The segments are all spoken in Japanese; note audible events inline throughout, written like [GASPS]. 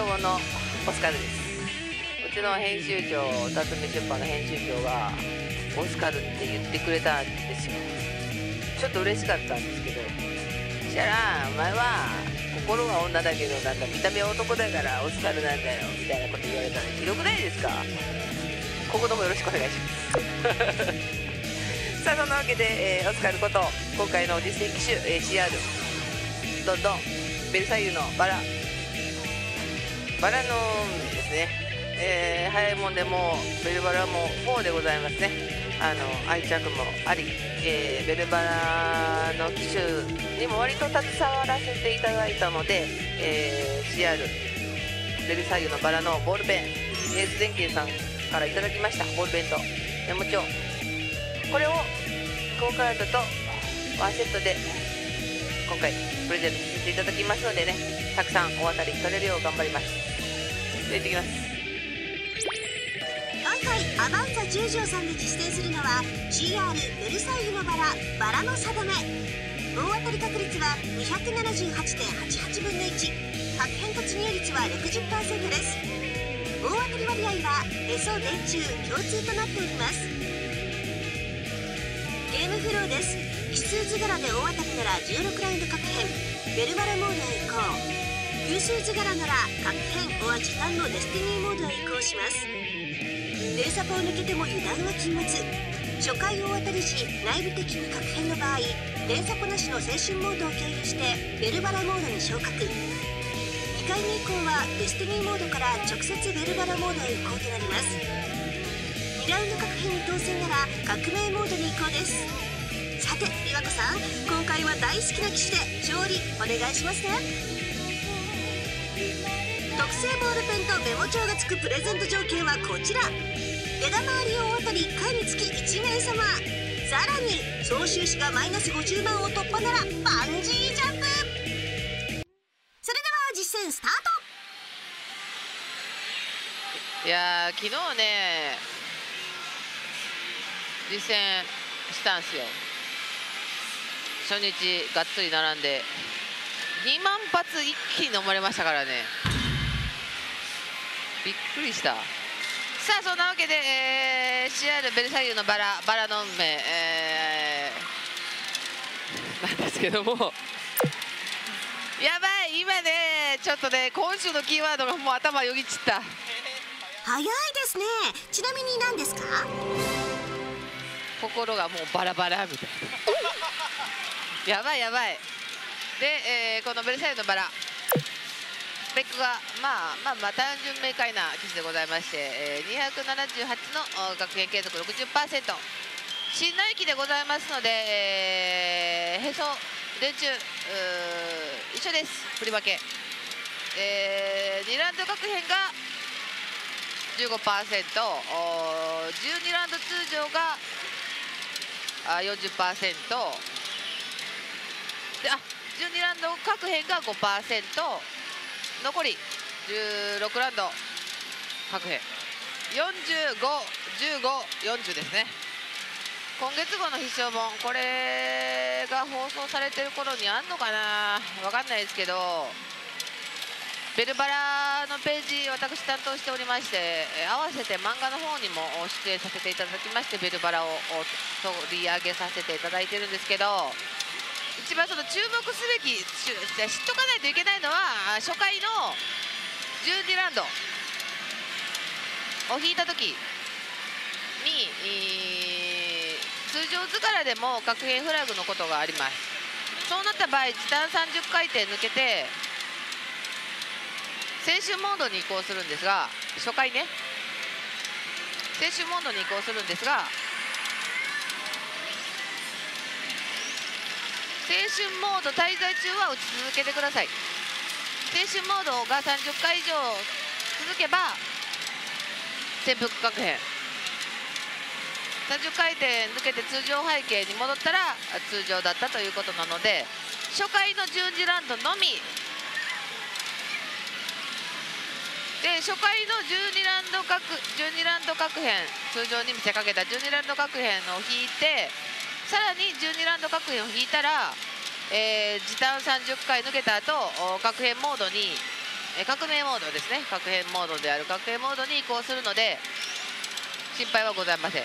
ございます秘書のオスカルです。うちの編集長辰巳出版の編集長がオスカルって言ってくれたんですよ。ちょっと嬉しかったんですけどそしたらお前は心は女だけどなんか見た目は男だからオスカルなんだよみたいなこと言われたらひどくないですか？今後ともよろしくお願いします。[LAUGHS] さあそんなわけで、えー、オスカルこと今回の実践機種 ACR どんどんベルサイユのバラバラのですね、えー、早いもんでもベルバラも4でございますね。あの愛着もあり、えー、ベルバラの機種にも割と携わらせていただいたので、えー、CR ベルサイユのバラのボールペン。エース電球さんからいただきましたボールペンと。メモ帳これをクオカードとワンセットで今回プレゼントさせていただきますのでねたくさんお渡りされるよう頑張ります。行ってきます。今回アバンザ十条さんで実践するのは CR ベルサイユのバラバラの定め。大当たり確率は278.88分の1各変突入率は60%です。大当たり割合はへそ電柱共通となっております。ゲームフローです。奇数図柄で大当たりなら16ラウンド各変ベルバラモードへ移行。偶数図柄なら各変おは時短のデスティニーモードへ移行します。電サポを抜けても油断は禁物。初回大当たり時内部的に各変の場合電サポなしの青春モードを経由してベルバラモードに昇格。2回目以降はデスティニーモードから直接ベルバラモードへ移行となります。2ラウンド各変に当選なら革命モードに移行です。さて琵琶湖さん今回は大好きな騎士で勝利お願いしますね。製ボールペンとメモ帳が付くプレゼント条件はこちら。枝回り大当たり1回につき1名様。さらに総収支がマイナス50万を突破ならバンジージャンプ。それでは実践スタート。いや昨日ね実践したんすよ。初日がっつり並んで2万発一気に飲まれましたからね。びっくりした。さあそんなわけで、えー、CR ベルサイユのバラバラの目、えー、なんですけども。やばい今ねちょっとね今週のキーワードがもう頭よぎちった。早いですね。ちなみに何ですか？心がもうバラバラみたいな。やばいやばい。で、えー、このベルサイユのバラスペックがまあまあまあ単純明快な機種でございまして、えー、278の学園継続60%新内機でございますので、えー、へそ電柱一緒です。振り分け、えー、2ラウンド各編が 15%12 ラウンド通常が40%であ12ラウンド各編が5%残り16ラウンド各編451540ですね。今月号の必勝本これが放送されてる頃にあんのかな？分かんないですけどベルバラのページ私担当しておりまして合わせて漫画の方にも出演させていただきましてベルバラを取り上げさせていただいてるんですけど一番その注目すべき知っとかないといけないのは初回の12ランドを引いた時に、通常図柄でも確変フラグのことがありますそうなった場合時短30回転抜けて青春モードに移行するんですが初回ね青春モードに移行するんですが春モード滞在中は打ち続けてください。青春モードが30回以上続けば潜伏確変。30回転抜けて通常背景に戻ったら通常だったということなので初回の順次ラウンドのみ。で初回の12ラウンド各12ラウンド各編通常に見せかけた12ラウンド各編を引いてさらに12ラウンド各編を引いたら、えー、時短30回抜けた後核変モードに、えー、革命モードですね。核変モードである核変モードに移行するので心配はございません。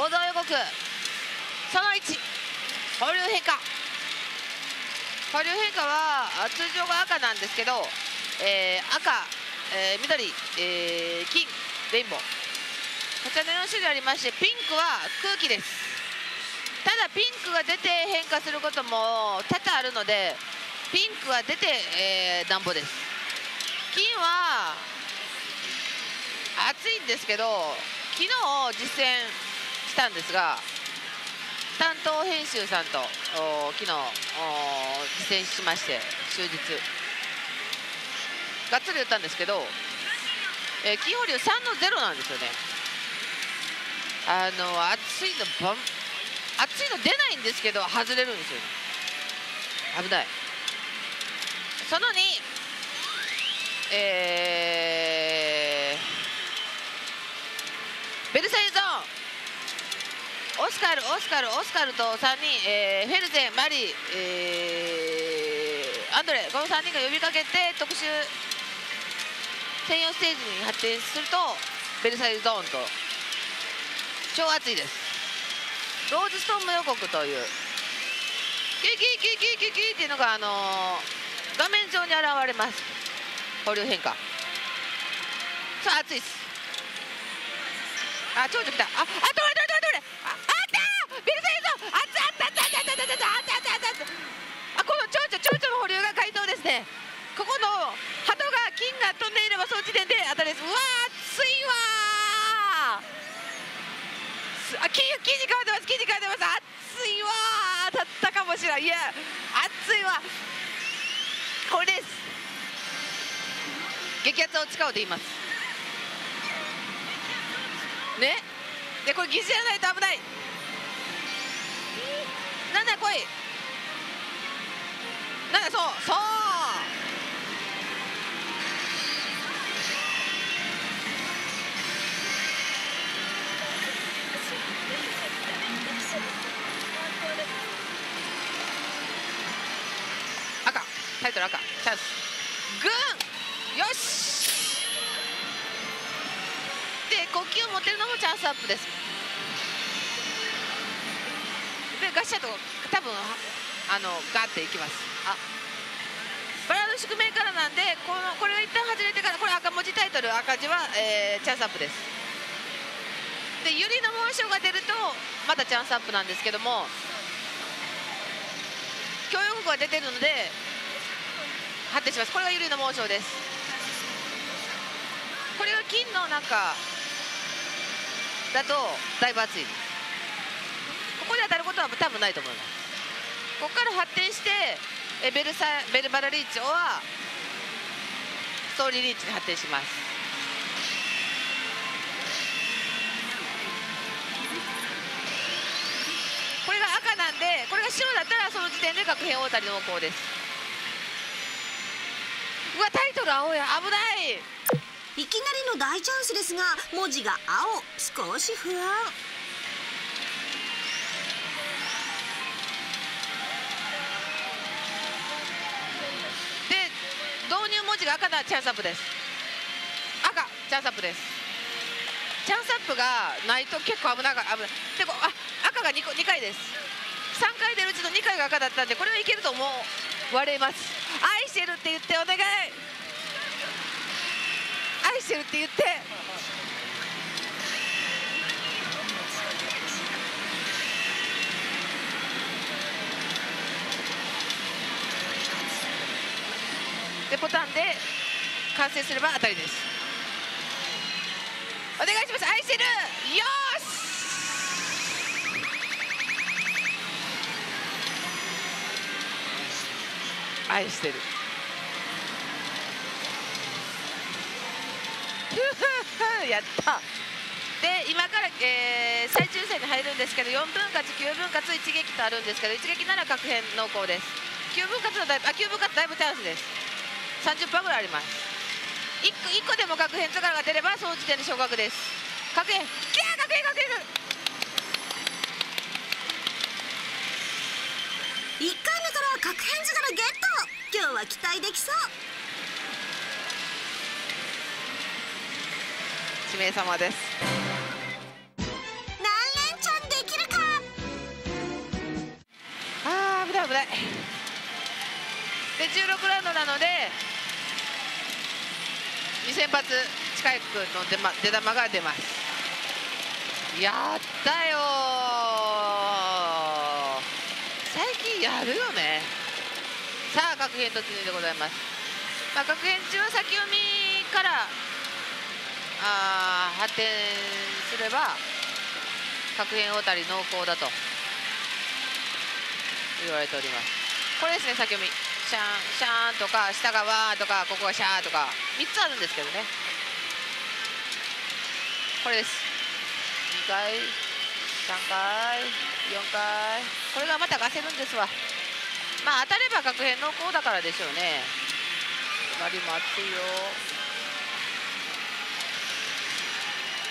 王道予告。その1保留変化。保留変化は通常が赤なんですけど、えー、赤、えー、緑、えー、金レインボー。こちらの4種類ありましてピンクは空気です。ただピンクが出て変化することも多々あるのでピンクは出て、えー、暖房です。金は暑いんですけど昨日実践したんですが担当編集さんと昨日実践しまして終日。がっつり言ったんですけど、えー、キーホリュ3の0なんですよね。あの暑いのばん暑いの出ないんですけど外れるんですよ、危ない。その2えー、ベルサイユゾーン。オスカルオスカルオスカルと3人、えー、フェルゼンマリー、えー、アンドレこの3人が呼びかけて特集専用ステージに発展するとベルサイユゾーンと。超熱いです。ローズストーム予告という。キキキキキキっていうのが、あのー、画面上に現れます。保留変化。さあ熱いです。あ蝶々来た。ああ通れ通れここの鳩が金が飛んでいればその時点で当たりです。うわ熱いわあ金金に変わってます金に変わってます。熱いわ当たったかもしれないいや熱いわ。これです。激アツを使うと言います。ね？でこれ疑似じゃないと危ない。なんだ来い。なんだそうそう。タイトル赤。チャンスグーン。よし。で呼吸を持てるのもチャンスアップです。でガッシャと多分あのガッていきます。あ。バラの宿命からなんでこのこれが一旦外れてからこれ赤文字タイトル赤字は、えー、チャンスアップです。でユリの紋章が出るとまたチャンスアップなんですけども教養国が出てるので発展します。これがゆるの猛暑です。これが金の中だとだいぶ熱い。ここで当たることは多分ないと思います。ここから発展してえベルサベルバラリーチはストーリーリーチに発展します。これが赤なんでこれが白だったらその時点で確変大谷濃厚です。わタイトル青や。危ない。いきなりの大チャンスですが文字が青。少し不安。で導入文字が赤なチャンスアップです。赤チャンスアップです。チャンスアップがないと結構危ない危ない。であ赤が 2, 個2回です。3回出るうちの2回が赤だったんでこれはいけると思われます。愛してるって言ってお願い。愛してるって言って。でボタンで完成すれば当たりです。お願いします。愛してる。よし。愛してる。[LAUGHS] やった。で今から、えー、再抽選に入るんですけど4分割9分割一撃とあるんですけど一撃なら確変濃厚です。9分割のだいぶあ9分割だいぶチャンスです。30%ぐらいあります。1, 1個でも確変力が出ればその時点で昇格です。確変キャー確変確変1回目から核変図柄ゲット。今日は期待できそう。1名様です。何連チャンできるか？あー危ない危ない。で16ラウンドなので2000発近くの出,、ま、出玉が出ます。やったよ最近やるよね。さあ確変突入でございます、まあ、確変中は先読みからあ発展すれば確変大谷濃厚だと。言われております。これですね先読み。シャンシャーンとか下がわーとかここがシャーとか。3つあるんですけどね。これです。2回3回4回。これがまたガセるんですわ。まあ当たれば確変濃厚だからでしょうね。割りも熱いよ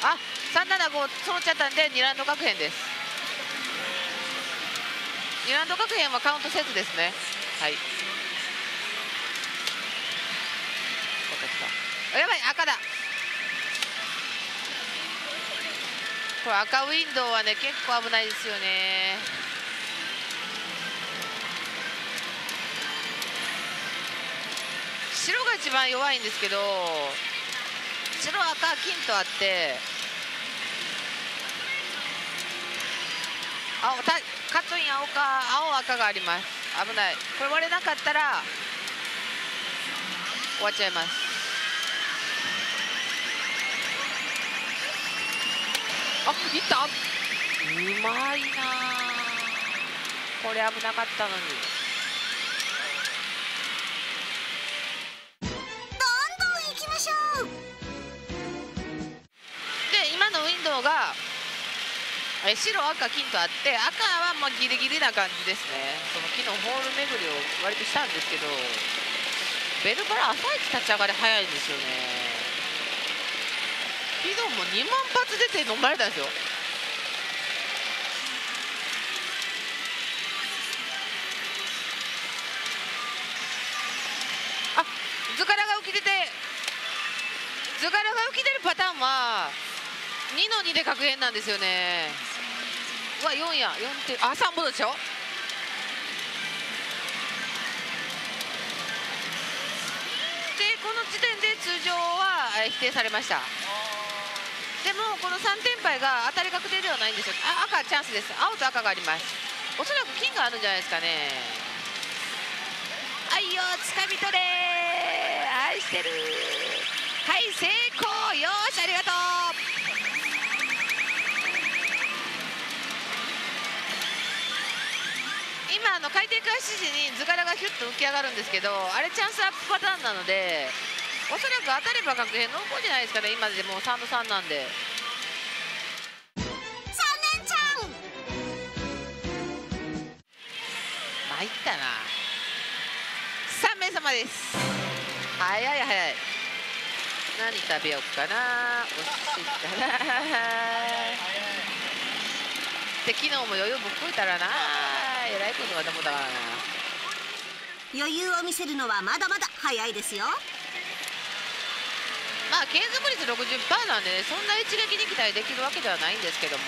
あ375揃っちゃったんで2ラウンド確変です。2ラウンド確変はカウントせずですね。はい。やばい赤だ。これ赤ウィンドウはね結構危ないですよね。白が一番弱いんですけど白赤金とあって青たカットイン青か青赤があります。危ない。これ割れなかったら終わっちゃいます。あいった。うまいなこれ危なかったのに。ドがえ白赤金とあって赤はまあギリギリな感じですね。その昨日ホール巡りを割としたんですけどベルバラ朝一立ち上がり早いんですよね。昨日も2万発出て飲まれたんですよ。あ図柄が浮き出て図柄が浮き出るパターンは2の2で確変なんですよね。うわ4や。4点あ3本でしょ？でこの時点で通常はえ否定されました。でもこの3点杯が当たり確定ではないんですよ。あ赤チャンスです。青と赤があります。おそらく金があるんじゃないですかね。はいよ。つかみ取れ。愛してる。はい成功。よしありがとう。今あの回転開始時に図柄がヒュッと浮き上がるんですけどあれチャンスアップパターンなのでおそらく当たれば確変濃厚じゃないですかね。今でもう3の3なんで。3連チャン参ったな。3名様です。早い早い。何食べようかな。お寿司かなで昨日も余裕ぶっこいたらなえらいことがでもだからな。余裕を見せるのはまだまだ早いですよ。まあ継続率60%なんで、ね、そんな一撃に期待できるわけではないんですけども、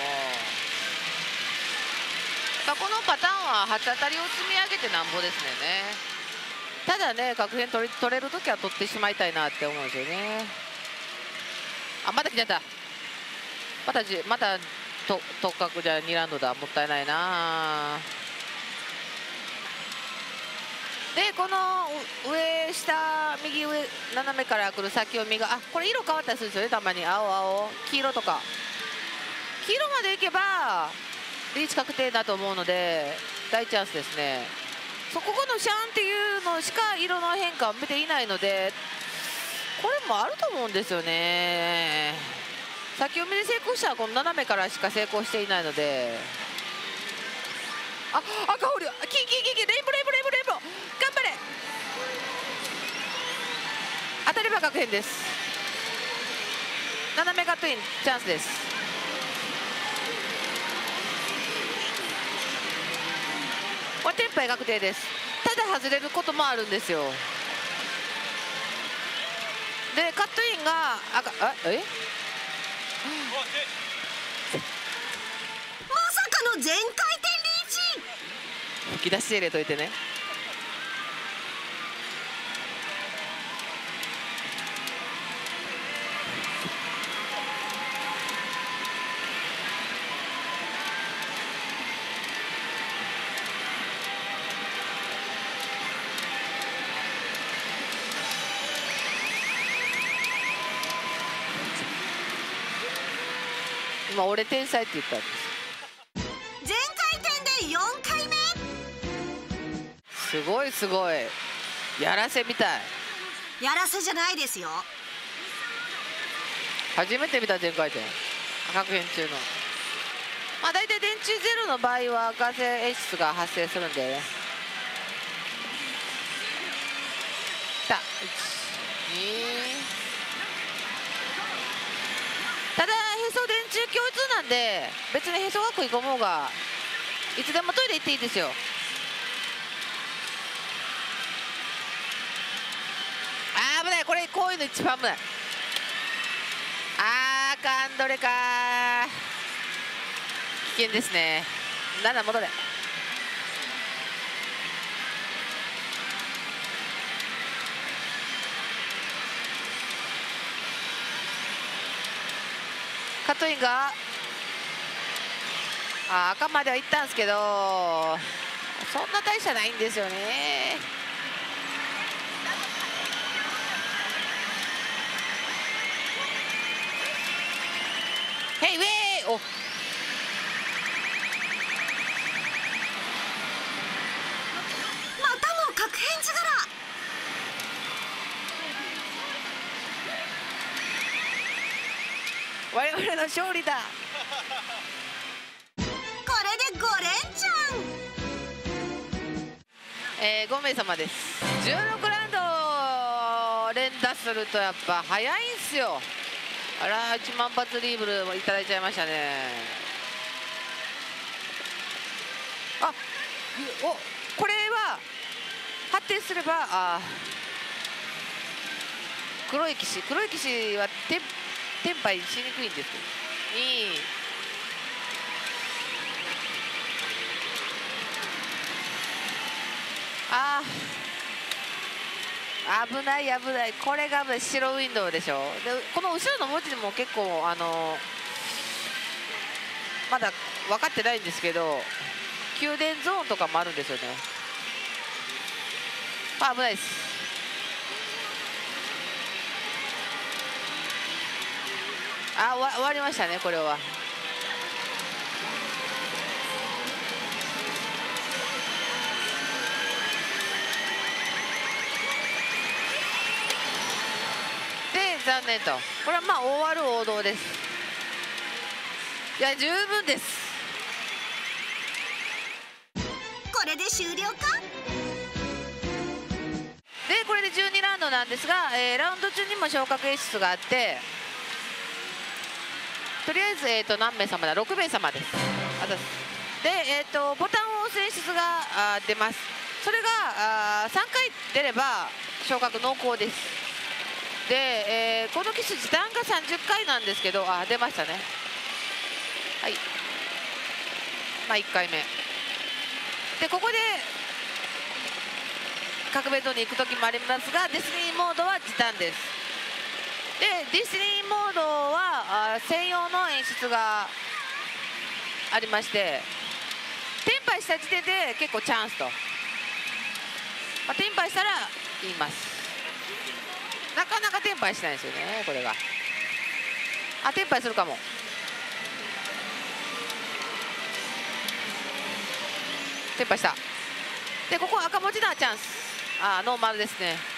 まあ、このパターンは初当たりを積み上げてなんぼですねただね確変取り取れるときは取ってしまいたいなって思うんですよね。あまた来ちゃった。またじまたと突角じゃ2ラウンドだ。もったいないなでこの上下右上斜めから来る先読みがあこれ色変わったりするんですよねたまに。青青。黄色とか。黄色までいけばリーチ確定だと思うので大チャンスですね。そここのシャンっていうのしか色の変化を見ていないのでこれもあると思うんですよね。先読みで成功したらこの斜めからしか成功していないので。あ赤堀キンキンキンキーレインボーレインボーレインボー当たれば確変です。斜めカットインチャンスです。ここれテンパイ確定です。ただ外れることもあるんですよ。でカットインがあかあえまさかの全回転リーチ。吹き出し入れといてね俺天才って言ったんです。全回転で4回目？すごいすごい。やらせみたい。やらせじゃないですよ。初めて見た全回転。確変中の。まあ大体電柱ゼロの場合は風演出が発生するんでね。きた。1 2ただへそ電柱共通なんで別にへそが食い込もうがいつでもトイレ行っていいですよ。あー危ない。これこういうの一番危ない。あーかんどれか危険ですね。7戻れ。トインがあ赤までは行ったんですけどそんな大差ないんですよね。ヘイウェイおまたも確変図柄我々の勝利だ。これで5連チャンえー、5名様です。16ラウンド連打するとやっぱ早いんすよ。あら1万発リーブルもいただいちゃいましたね。あおこれは発展すればあ黒い騎士。黒い騎士はテンテンパイしにくいんですいいあー。危ない危ない。これが白ウィンドウでしょ。でこの後ろの文字も結構あのまだ分かってないんですけど宮殿ゾーンとかもあるんですよね。危ないです。あ終わ終わりましたねこれは。で残念と。これはまあ終わる王道です。いや十分です。これで終了か？でこれで12ラウンドなんですが、えーラウンド中にも昇格演出があってとりあえず、えー、と何名様だ？6名様です。で、えー、とボタンを押す演出があ出ます。それがあ3回出れば昇格濃厚です。で、えーこの機種時短が30回なんですけどあ出ましたね。はい。まあ1回目。でここで各ベッドに行く時もありますがディスニーモードは時短です。ディスニーモードは専用の演出がありましてテンパイした時点で結構チャンスと、まあ、テンパイしたら言います。なかなかテンパイしないですよねこれが。あテンパイするかも。テンパした。でここ赤文字なチャンス。あノーマルですね。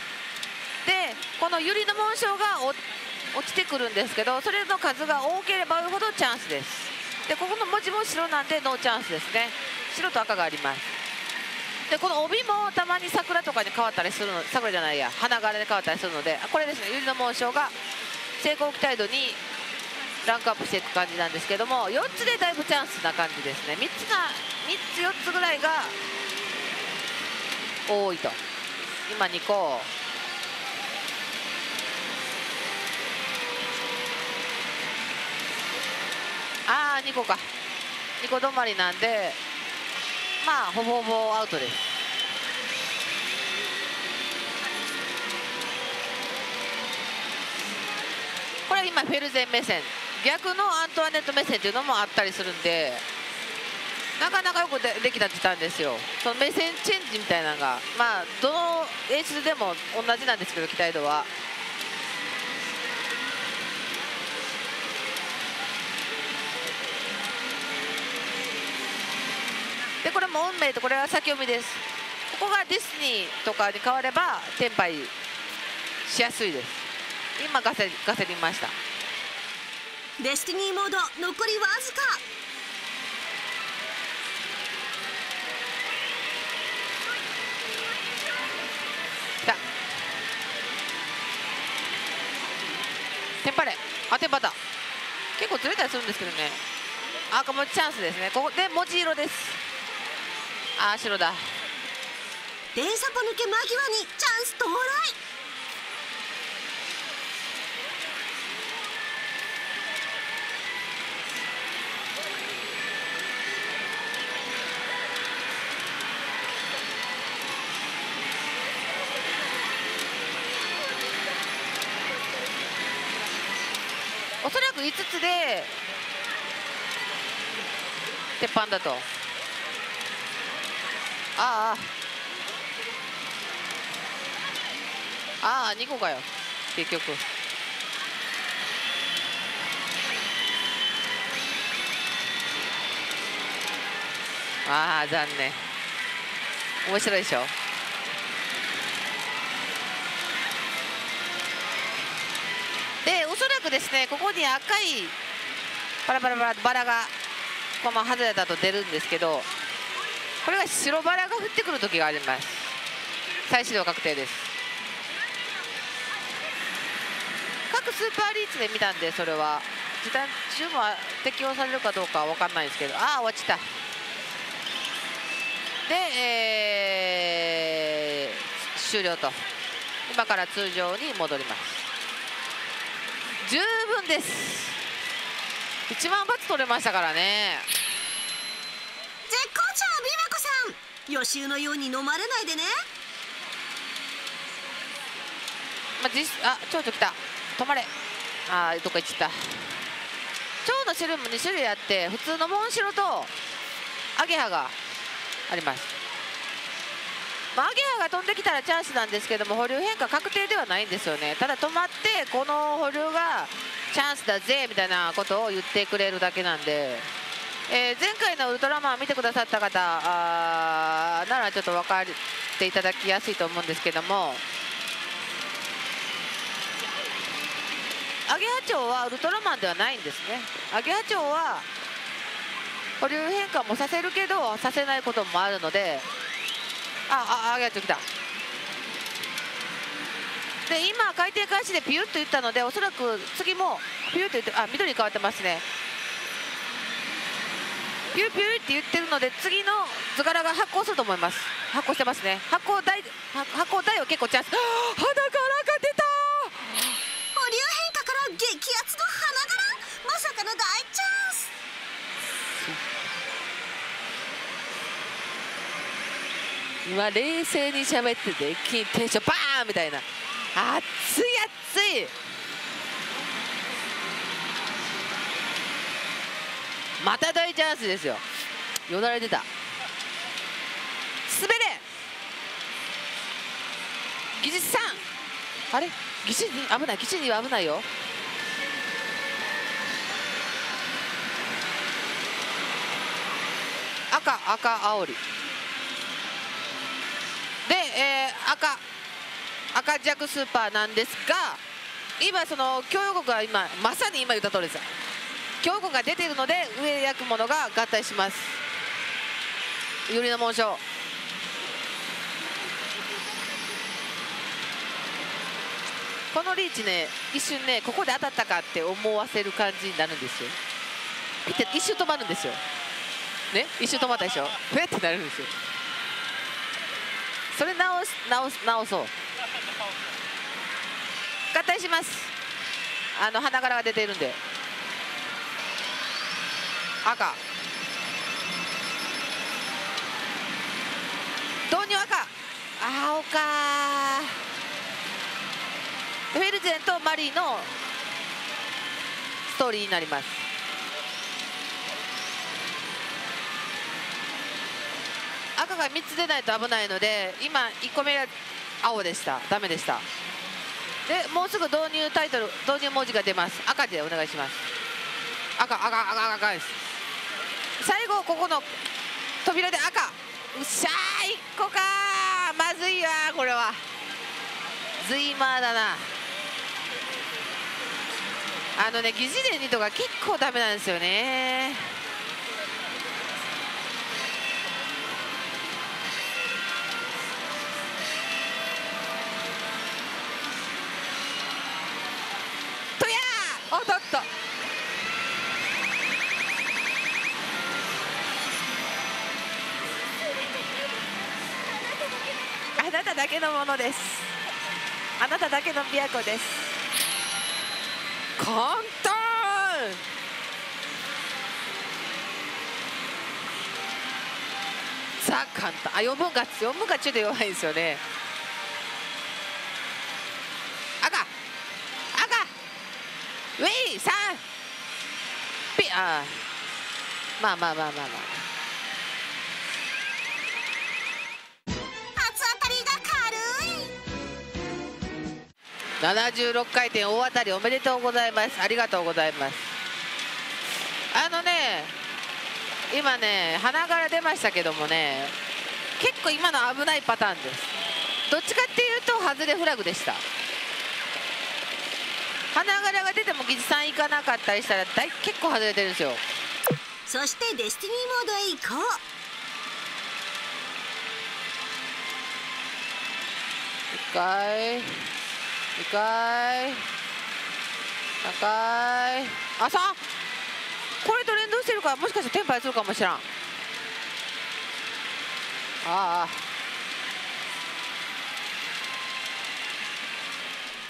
でこのユリの紋章が落ちてくるんですけどそれの数が多ければ多いほどチャンスです。でここの文字も白なんでノーチャンスですね。白と赤があります。でこの帯もたまに桜とかに変わったりするの桜じゃないや花柄で変わったりするのであこれですねユリの紋章が成功期待度にランクアップしていく感じなんですけども4つでだいぶチャンスな感じですね。3つな3つ4つぐらいが多いと。今2個。ああ2個か。2個止まりなんでまあほぼほぼアウトです。これ今フェルゼン目線。逆のアントワネット目線っていうのもあったりするんでなかなかよくでできたって言ったんですよ。その目線チェンジみたいなのがまあどの演出でも同じなんですけど期待度は。でこれも運命とこれは先読みです。ここがディスニーとかに変わればテンパイしやすいです。今ガセガセりました。デスティニーモード残りわずか。テンパレ。あテンパった。結構ずれたりするんですけどね。赤もチャンスですね。ここで文字色ですあー白だ。電サポ抜け間際にチャンス到来。おそらく5つで鉄板だとああああ2個かよ結局ああ残念面白いでしょでおそらくですねここに赤いバラバラバラバラがこの外れたと出るんですけどこれが白バラが降ってくる時があります。再始動確定です。各スーパーリーチで見たんでそれは。時短中も適用されるかどうかは分かんないですけど。ああ落ちた。で、えー終了と。今から通常に戻ります。十分です。1万バツ取れましたからね絶好調美和子さん予習のように飲まれないでね。まあ、実あ蝶々来た。止まれ。あーどっか行っちゃった。蝶の種類も2種類あって普通のモンシロとアゲハがあります、まあ、アゲハが飛んできたらチャンスなんですけども保留変化確定ではないんですよね。ただ止まってこの保留がチャンスだぜみたいなことを言ってくれるだけなんで、えー前回のウルトラマン見てくださった方あーならちょっと分かっていただきやすいと思うんですけども。アゲハチョウはウルトラマンではないんですね。アゲハチョウは保留変化もさせるけどさせないこともあるので。ああアゲハチョウ来た。で今回転開始でピュッと言ったのでおそらく次もピュッと言ってあ緑に変わってますね。ピューピューって言ってるので次の図柄が発光すると思います。発光してますね。発光台は発光台は結構チャンス。は [GASPS] あ鼻からが出た。保留変化から激アツの花柄まさかの大チャンス。今冷静に喋っててテンションバーンみたいな。熱い熱いまた大チャンスですよ。よだれ出た。滑れ技術さん。あれ？技術に危ない。技術には危ないよ。赤赤青り。で、えー赤。赤弱スーパーなんですが今その共和国が今まさに今言った通りです共和国が出ているので上で焼くものが合体します。有利な紋章このリーチね一瞬ねここで当たったかって思わせる感じになるんですよ。て一瞬止まるんですよ。ね一瞬止まったでしょ。ふえってなるんですよ。それ直す直す直そう。合体します。あの花柄が出ているんで。赤。導入赤。青か。フェルゼンとマリーのストーリーになります。赤が3つ出ないと危ないので今1個目が青でした。ダメでした。でもうすぐ導入タイトル導入文字が出ます。赤でお願いします。赤赤赤赤です。最後ここの扉で赤。うっしゃー1個かまずいわこれは。ズイマーだな。あのね疑似電2とか結構ダメなんですよね。とやおっとっと。だけのものです。あなただけの琵琶湖です。簡単。ザ簡単。あ4分割4分割ちょっと弱いんですよね。赤。赤。ウェイ3ピあまあまあまあまあまあ。76回転大当たりおめでとうございます。ありがとうございます。あのね今ね花柄出ましたけどもね結構今の危ないパターンです。どっちかっていうと外れフラグでした。花柄が出ても技術さん行かなかったりしたら大結構外れてるんですよ。そしてデスティニーモードへ行。こう一回二回三回あさこれと連動してるからもしかしてテンパイするかもしらん。ああ。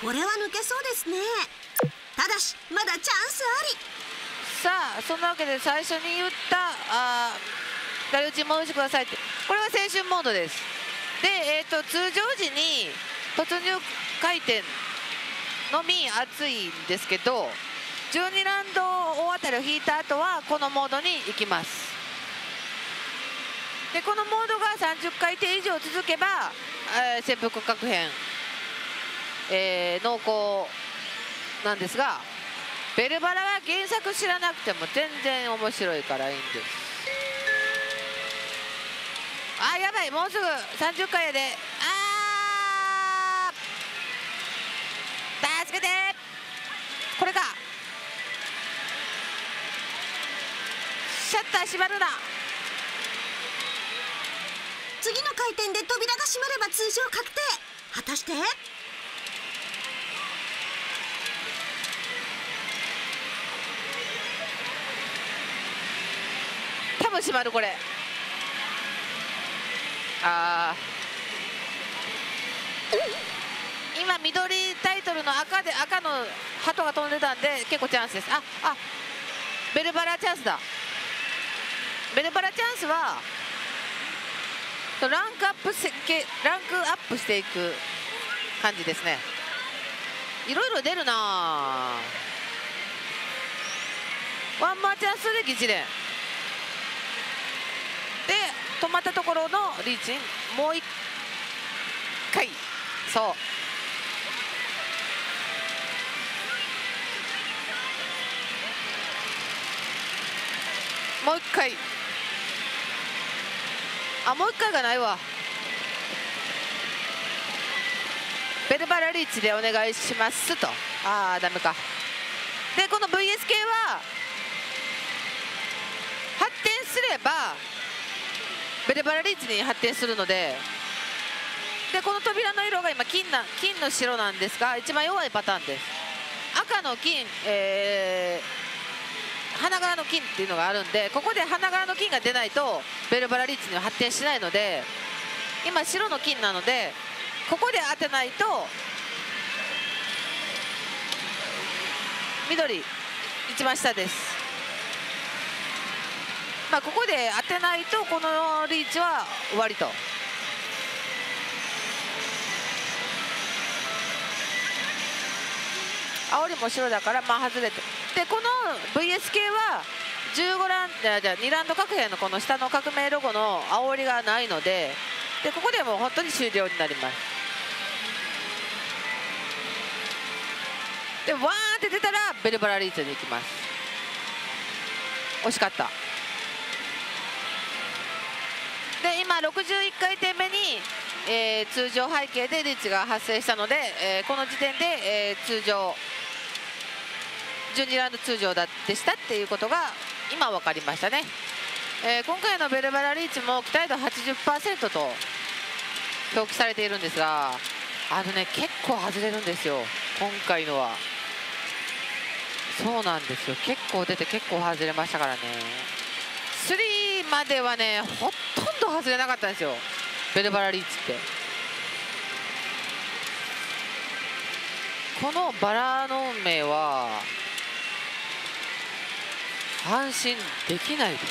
これは抜けそうですね。ただしまだチャンスさあそんなわけで最初に言ったあー誰打ち戻してくださいって。これは青春モードです。で、えー、と通常時に突入回転のみ熱いんですけど12ラウンド大当たりを引いた後はこのモードに行きます。でこのモードが30回転以上続けば、えー潜伏確変、えー濃厚なんですがベルバラは原作知らなくても全然面白いからいいんです。あーやばいもうすぐ30回やで。ああー助けて。これか。シャッター閉まるな。次の回転で扉が閉まれば通常確定。果たして？多分閉まるこれ。あー。今緑ルの赤で赤の鳩が飛んでたんで結構チャンスです。ああベルバラチャンスだ。ベルバラチャンスはランクアップせけランクアップしていく感じですね。いろいろ出るなワンマーチャンスで議事連で。止まったところのリーチもう一回。そう。もう一回。あもう一回がないわ。ベルバラリーチでお願いしますと。ああダメか。でこの VS 系は発展すればベルバラリーチに発展するのででこの扉の色が今金な金の白なんですが一番弱いパターンです。赤の金、えー花柄の金っていうのがあるんでここで花柄の金が出ないとベルバラリーチには発展しないので今白の金なのでここで当てないと緑一番下です。まあここで当てないとこのリーチは終わりと。煽りも白だからまあ外れて。でこの VS 系は15ランじゃじゃ2ラウンド各兵のこの下の革命ロゴの煽りがないのででここでもう本当に終了になります。でワーンって出たらベルバラリーチに行きます。惜しかった。で今61回転目に、えー、通常背景でリーチが発生したので、えー、この時点で、えー、通常12ラウンド通常だでしたっていうことが今分かりましたね、えー、今回のベルバラリーチも期待度80%と表記されているんですがあのね結構外れるんですよ。今回のは。そうなんですよ。結構出て結構外れましたからね。3まではねほとんど外れなかったんですよ。ベルバラリーチって。このバラの運命は安心できないです。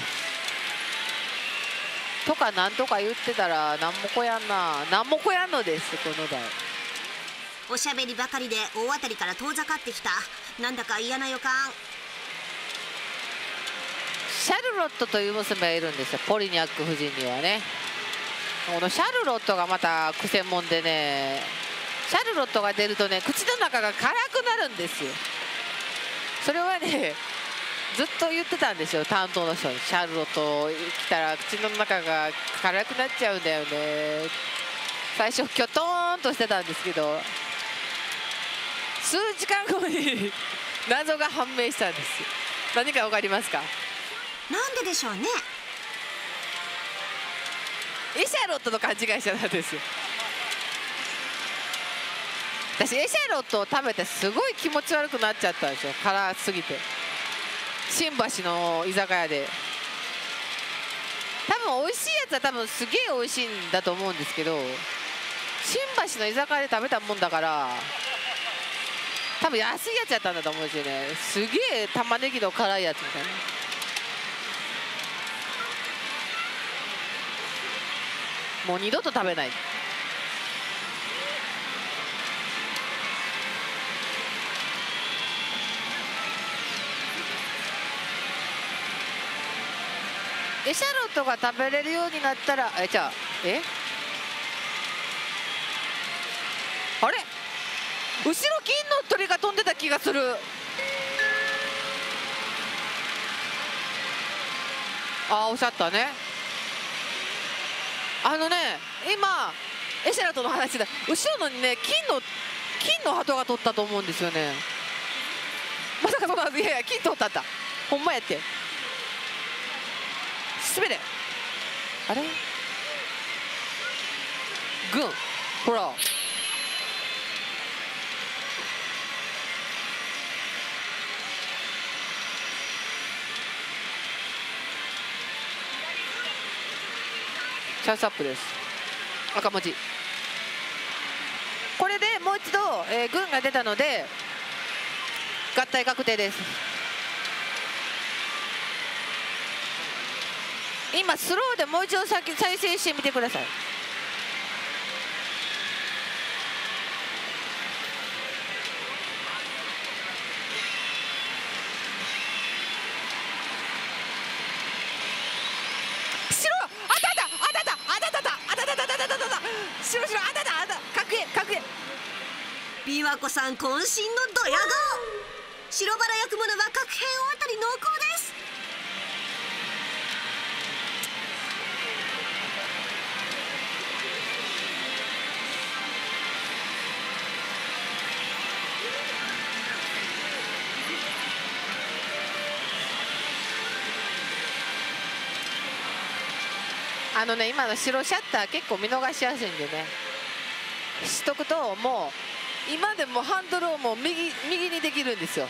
とかなんとか言ってたら何もこやんな。何もこやんのですこの台おしゃべりばかりで大当たりから遠ざかってきた。なんだか嫌な予感。シャルロットという娘がいるんですよ。ポリニャック夫人にはね。このシャルロットがまたくせ者でね。シャルロットが出るとね口の中が辛くなるんですよ。それはねずっと言ってたんですよ。担当の人に。シャルロット来たら口の中が辛くなっちゃうんだよね。最初きょとーんとしてたんですけど数時間後に謎が判明したんです。何か分かりますか？なんででしょうね。エシャロットと勘違いしてたんです。よ私エシャロットを食べてすごい気持ち悪くなっちゃったんですよ。辛すぎて新橋の居酒屋で。多分美味しいやつは多分すげえ美味しいんだと思うんですけど新橋の居酒屋で食べたもんだから多分安いやつやったんだと思うんですよね。すげえ玉ねぎの辛いやつみたいな。もう二度と食べない。エシャロットが食べれるようになったらえじゃあえ？あれ？後ろ金の鳥が飛んでた気がする。ああおっしゃったね。あのね今エシャラトの話だ。後ろのにね金の金の鳩が取ったと思うんですよね。まさかそんないやいや金取ったった。ほんまやって。滑れあれ？軍ほらチャンスアップです。赤文字。これでもう一度、えー、軍が出たので合体確定です今スローでもう一度再生してみてください。琵琶湖さん渾身のドヤ顔。白バラ役物は各編大当たり濃厚であのね今の白シャッター結構見逃しやすいんでね。しとくともう今でもハンドルをもう右右にできるんですよ。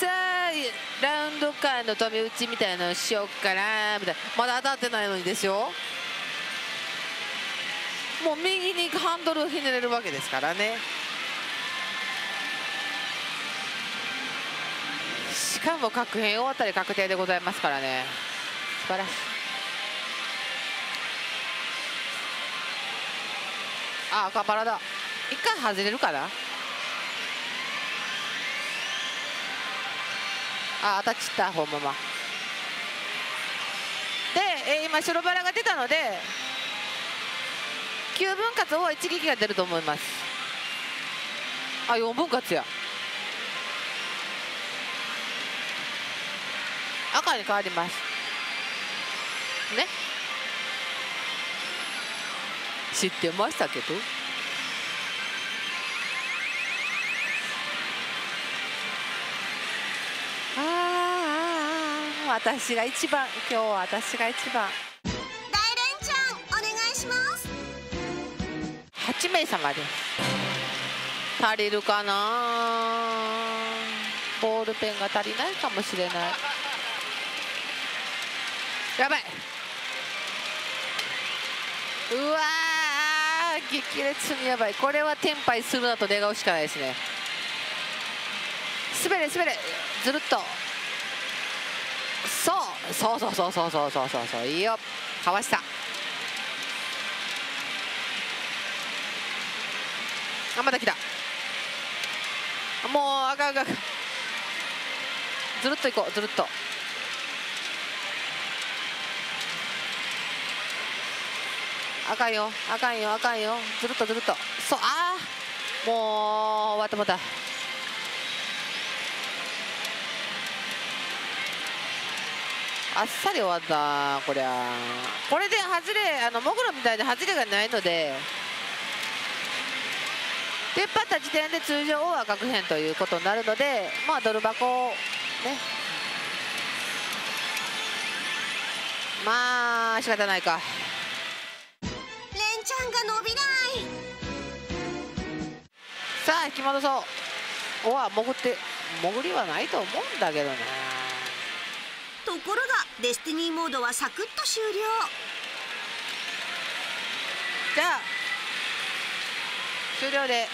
さあラウンドカーの飛び打ちみたいなのしよっかなみたいな。まだ当たってないのにですよ。もう右にハンドルをひねれるわけですからね。しかも確変終わったり確定でございますからね。素晴らしい。あ赤バラだ。一回外れるかな？あ当たっちったほんままで、えー、今白バラが出たので9分割を一撃が出ると思います。あ4分割や。赤に変わります。ね？知ってましたけど。ああ私が一番今日は私が一番。大連ちゃんお願いします。8名様です。足りるかな？ボールペンが足りないかもしれない。やばい。うわー激烈にやばい。これはテンパイするなと願うしかないですね。滑れ滑れ。ずるっと。そう。そうそうそうそうそうそうそう。そういいよ。かわした。あまた来た。もうあかんあかん。あかんずるっといこう。ずるっと。あかんよ。あかんよ。あかんよ。ずるっとずるっと。そうああもう終わったまた。あっさり終わったこりゃ。これで外れあのモグロみたいに外れがないので出っ張った時点で通常は確変ということになるのでまあドル箱ね。まあ仕方ないか。さあ引き戻そう。おわ潜って潜りはないと思うんだけどな。ところがデスティニーモードはサクッと終了。じゃあ終了で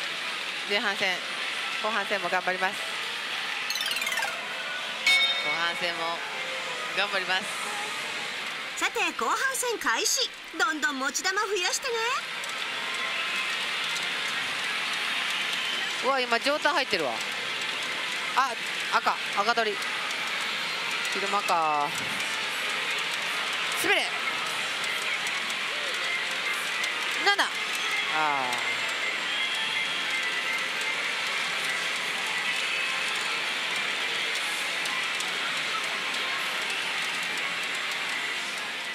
前半戦後半戦も頑張ります。後半戦も頑張ります。さて後半戦開始。どんどん持ち玉増やしてねうわ今上タン入ってるわ。あ赤赤取り。昼間か。滑れ。7あ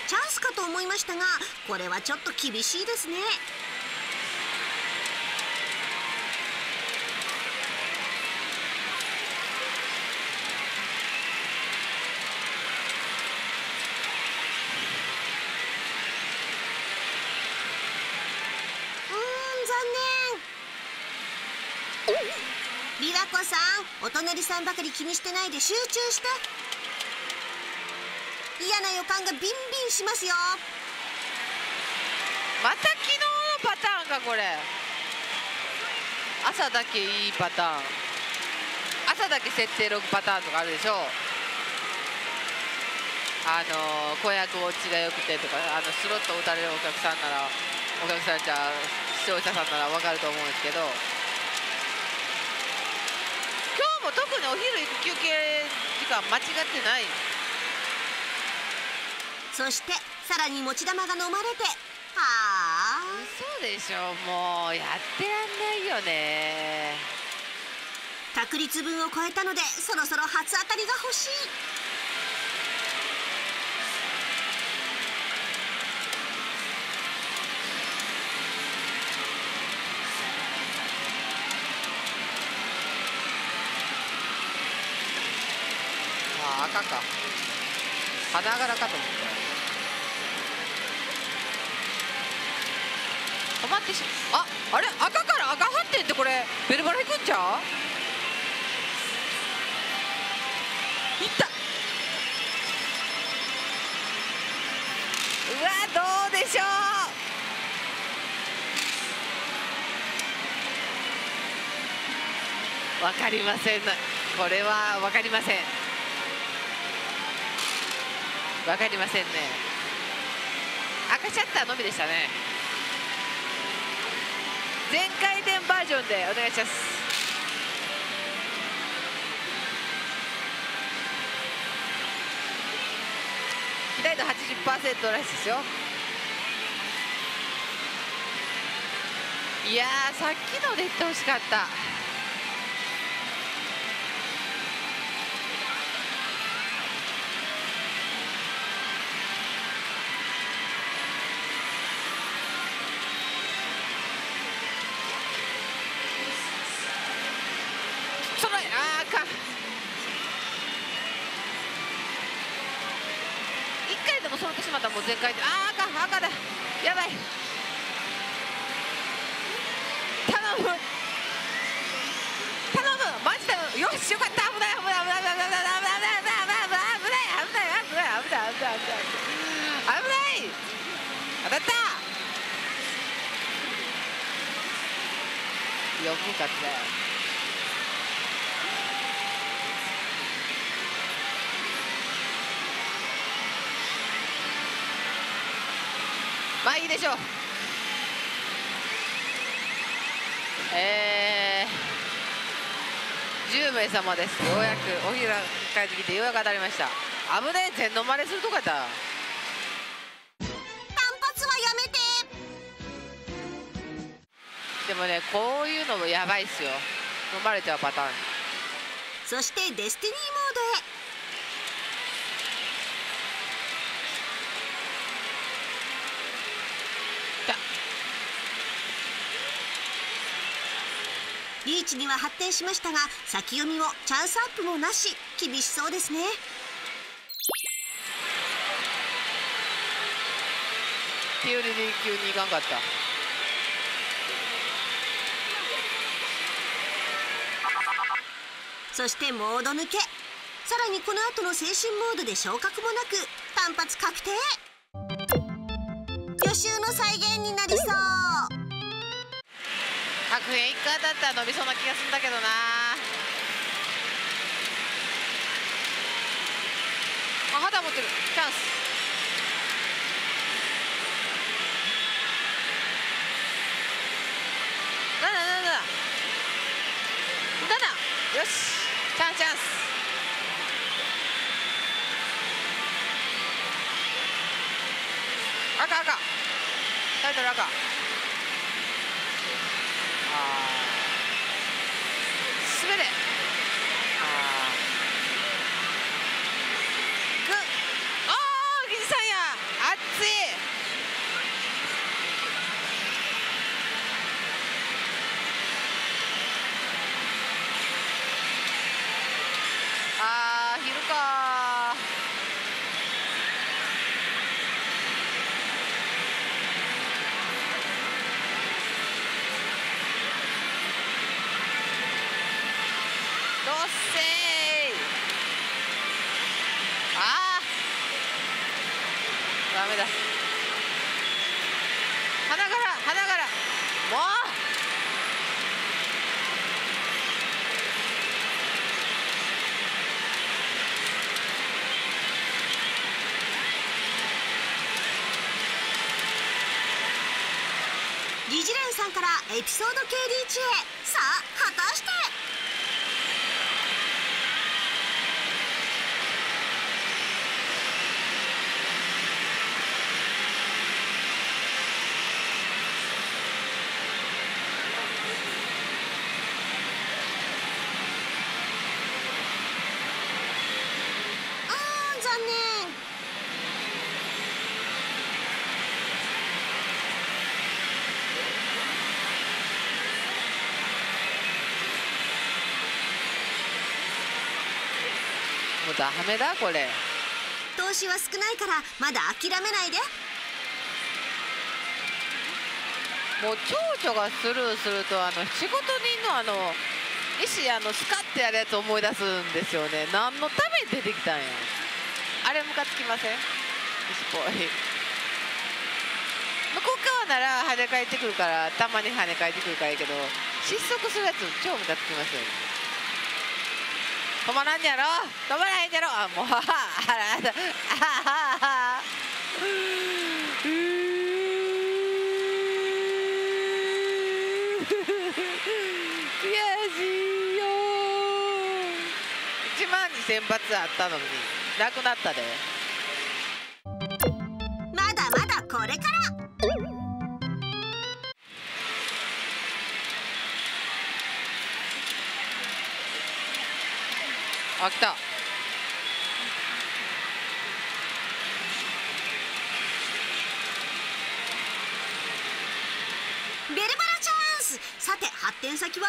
チャンスかと思いましたがこれはちょっと厳しいですね。お隣さんばかり気にしてないで集中して。嫌な予感がビンビンしますよ。また昨日のパターンかこれ。朝だけいいパターン。朝だけ設定6パターンとかあるでしょ。あの子役落ちが良くてとかあのスロット打たれるお客さんならお客さんじゃ視聴者さんなら分かると思うんですけど。今日も特にお昼行く休憩時間間違ってない。そしてさらに持ち玉が飲まれて。はあ嘘でしょ。もうやってらんないよね。確率分を超えたのでそろそろ初当たりが欲しいか花柄かと思った。止まってしああれ？赤から赤発展ってこれベルバラ行くんちゃう？いった。うわどうでしょう。わかりません。これはわかりません。分かりませんね。赤シャッターのみでしたね。全回転バージョンでお願いします。左の80%らしいですよ。いやさっきので言ってほしかった。しまったらもう全開であーか赤だ。やばい。頼む。頼む。マジでよしよかった。危ない危ない危ない危ない危ない危ない危ない危ない危ない危ない危ない危ない危ない危ない危ない危ない危ない危ない当たった4分割だよまあいいでしょう。えー、10名様です。ようやくお昼帰ってきてようやく当たりました。危ねえ天の真似するとこやった。単発はやめて。でもねこういうのもやばいっすよ。飲まれちゃうパターン。そしてデスティニーモードへだリーチには発展しましたが先読みもチャンスアップもなし。厳しそうですね。急に急にいかんかった。そしてモード抜け。さらにこの後の精神モードで昇格もなく単発確定。予習の再現になりそう白煙一回だったら伸びそうな気がするんだけどな。あ肌持ってる。チャンス。なんだな。んだだよし。チャンスチャンス。赤赤。タイトル赤。It. エピソード系リーチへメだこれ。投資は少ないからまだ諦めないで。もう蝶々がスルーするとあの仕事人のあの石あのスカッてやるやつ思い出すんですよね。何のために出てきたんや。あれムカつきません？石っぽい。向こう側なら跳ね返ってくるからたまに跳ね返ってくるからいいけど失速するやつ超ムカつきますよね止まらんやろ？止まらへんやろ？あもうははあらあらあは。悔しいよ1万2000発あったのになくなったで。あ来たベルバラチャンスさて発展先は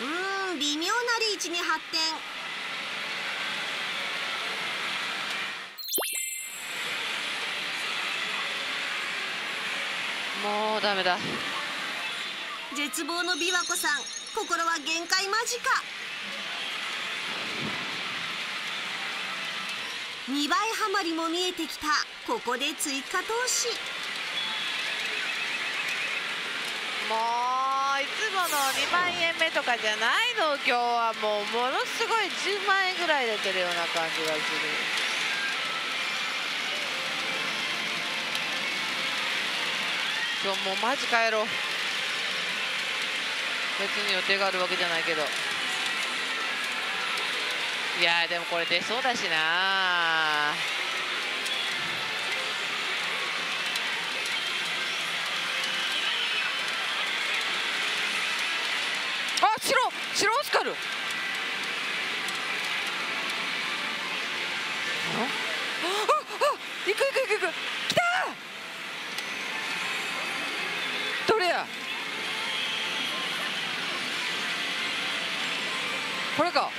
うーん微妙なリーチに発展もうダメだ。絶望の琵琶湖さん心は限界間近。2倍ハマりも見えてきた。ここで追加投資。もういつもの2万円目とかじゃないの。今日はもうものすごい10万円ぐらい出てるような感じがする今日もうマジ帰ろう。別に予定があるわけじゃないけど。いやでもこれ出そうだしな。あ白白オスカル。あああ行く行く行く行く。こ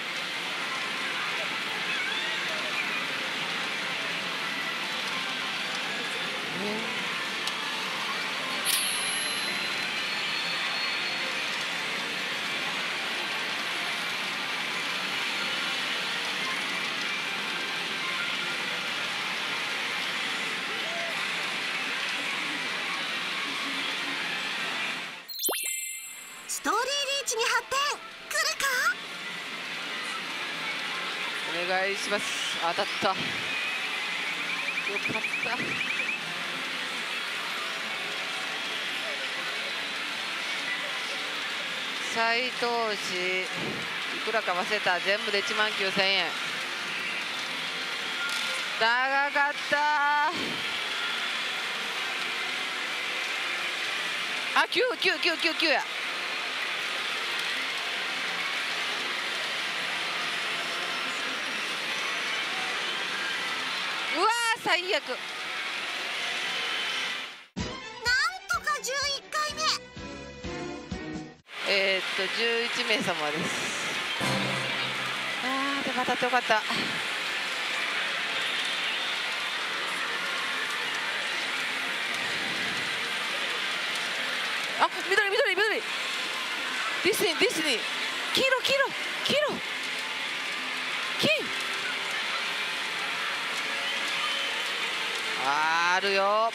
当たった。よかった。再投資いくらか忘れた？全部で1万9000円。長かった。あ九九九九九やうわー最悪。なんとか11回目。えー、っと11名様です。あーでも当たってよかった。あ緑緑緑。ディスニーディスニー。黄色黄色黄色金るよ。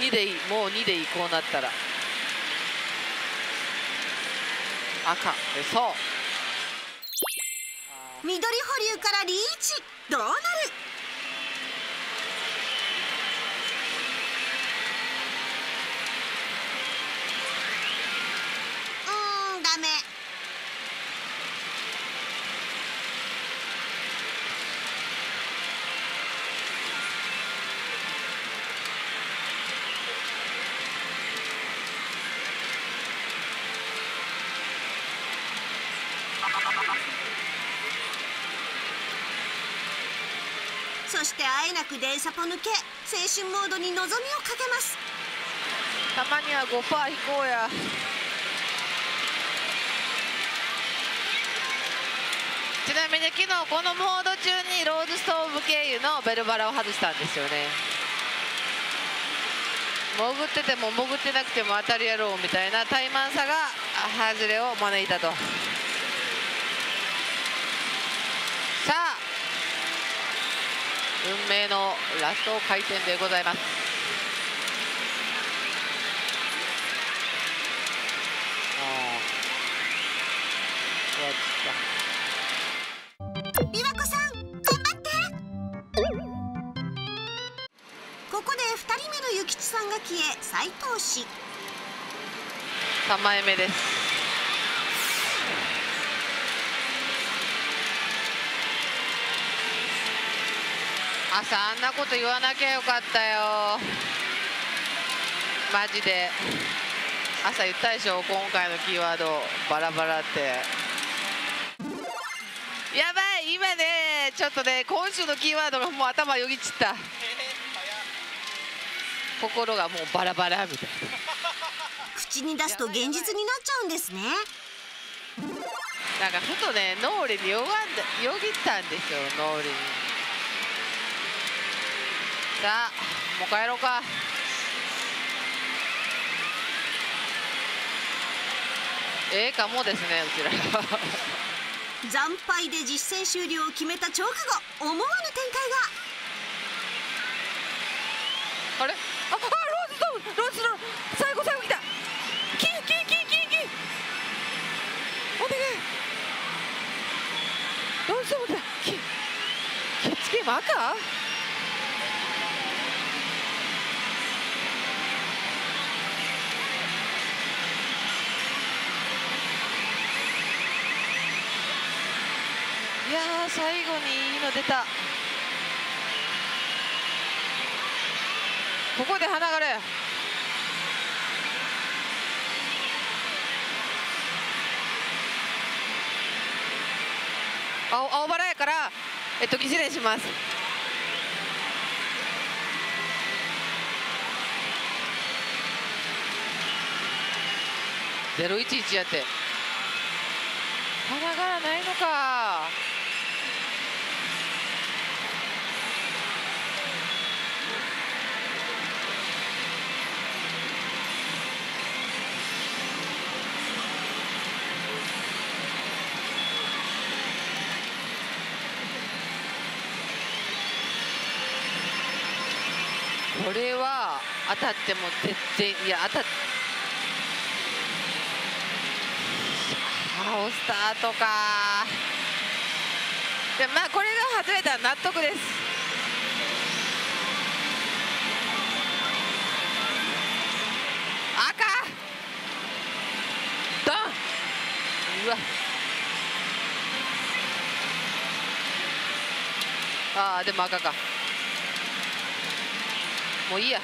2でいい。もう2でいい。こうなったら。赤そう。緑保留からリーチ。どうなる？えなく電サポ抜け青春モードに望みをかけます。たまには5%引こうや。ちなみに昨日このモード中にローズストーブ経由のベルバラを外したんですよね。潜ってても潜ってなくても当たりやろうみたいな怠慢さが外れを招いたと。目のラスト回転でございます。琵琶湖さん頑張って。ここで2人目の諭吉さんが消え再投資。3枚目です朝あんなこと言わなきゃよかったよ。マジで。朝言ったでしょ今回のキーワード。バラバラって。やばい今ねちょっとね今週のキーワードがもう頭よぎっちった。心がもうバラバラみたいな。口に出すと現実になっちゃうんですね。なんかふとね脳裏によがんだよぎったんですよ脳裏にさあもう帰ろうか。ええかもですねうちら。惨敗で実戦終了を決めた直後思わぬ展あれ？ああローズドウンローズ最後最後来た。キンキンキンキンキンお願い。ローズキンキッチゲーム赤？や最後にいいの出た。ここで花がれ。青青バラやからえっと失礼します。ゼロ一一やって。花柄ないのか。これは当たっても絶対いや当たっハオスタートか。いやまあこれが外れたら納得です。赤。ドン。うわ。ああでも赤か。もういいや。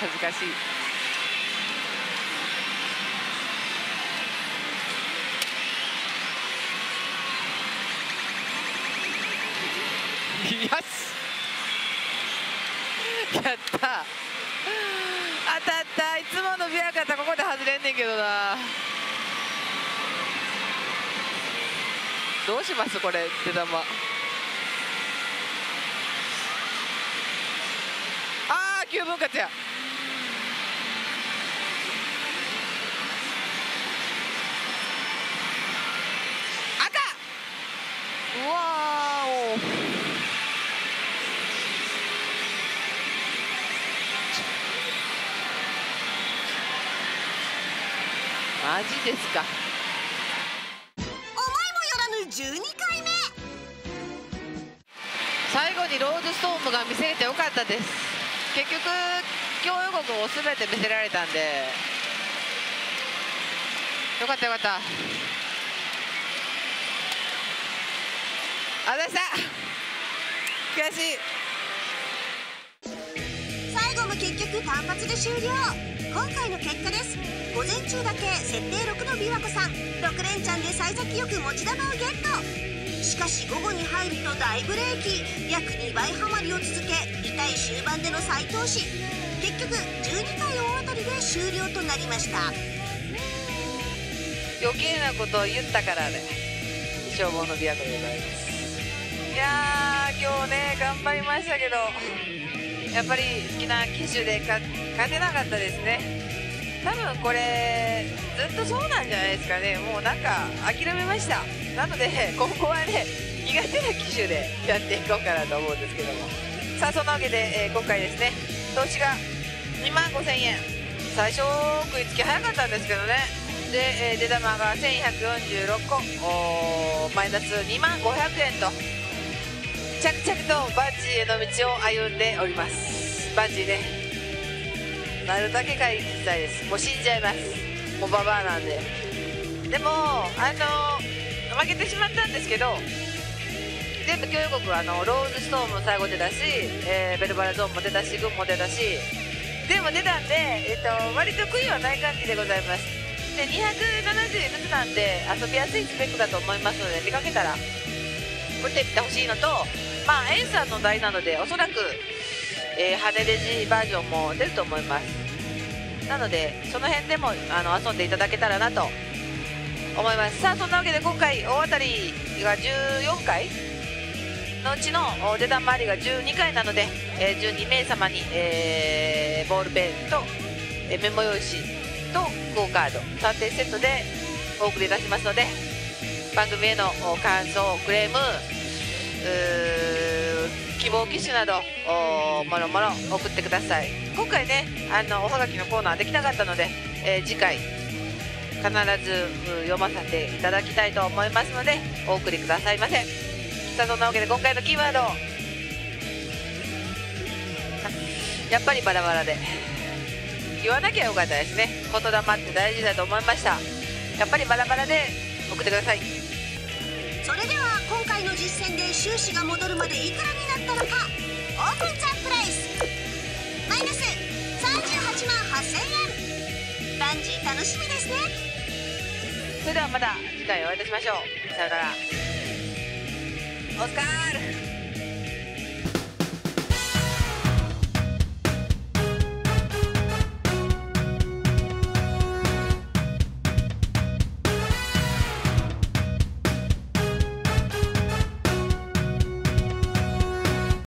恥ずかしいよしやった当たったいつものビアカったらここで外れんねんけどなどうしますこれ手玉。ああ9分割や。赤。わーおマジですか。が見せれてよかったです。結局今日予告を全て見せられたんで。よかったよかった。あざした。悔しい。最後も結局単発で終了。今回の結果です。午前中だけ設定6の琵琶湖さん。6連チャンで幸先よく持ち球をゲット。しかし午後に入ると大ブレーキ。約2倍ハマりを続け痛い終盤での再投資。結局12回大当たりで終了となりました。余計なことを言ったからね。消防の琵琶湖でございます。いやー今日ね頑張りましたけど。やっぱり好きな機種で勝てなかったですね。多分これずっとそうなんじゃないですかね。もうなんか諦めました。なので [LAUGHS] 今後はね苦手な機種でやっていこうかなと思うんですけども。さあそんなわけで、えー、今回ですね投資が2万5000円。最初食いつき早かったんですけどね。で、えー、出玉が1146個。マイナス2万500円と。着々とバンジーへの道を歩んでおります。バンジーねなるだけ回避したいです。もう死んじゃいます。もうババアなんで。でもあの負けてしまったんですけど全部共和国はあのローズストームも最後出たし、えー、ベルバラゾーンも出たし軍も出たし全部出たんで、えーと、割と悔いはない感じでございます。で270ずつなんで遊びやすいスペックだと思いますので見かけたらこれで見てほしいのとまあエンさんの台なのでおそらくえー、羽デジバージョンも出ると思います。なのでその辺でもあの遊んでいただけたらなと思います。さあそんなわけで今回大当たりが14回のうちの出た回りが12回なので、えー、12名様に、えー、ボールペンと、えー、メモ用紙とクオカード3点セットでお送りいたしますので番組への感想クレーム希望機種などもろもろ送ってください。今回ねあのおはがきのコーナーできなかったので、えー、次回必ず読ませていただきたいと思いますのでお送りくださいませ。さあそんなわけで今回のキーワード。やっぱりバラバラで。言わなきゃよかったですね。言霊って大事だと思いました。やっぱりバラバラで送ってください。それでは今回の実践で収支が戻るまでいくらになったのかオープンザプライス。マイナス38万8000円。バンジー楽しみですね。それではまた次回お会いいたしましょう。さよなら。オスカー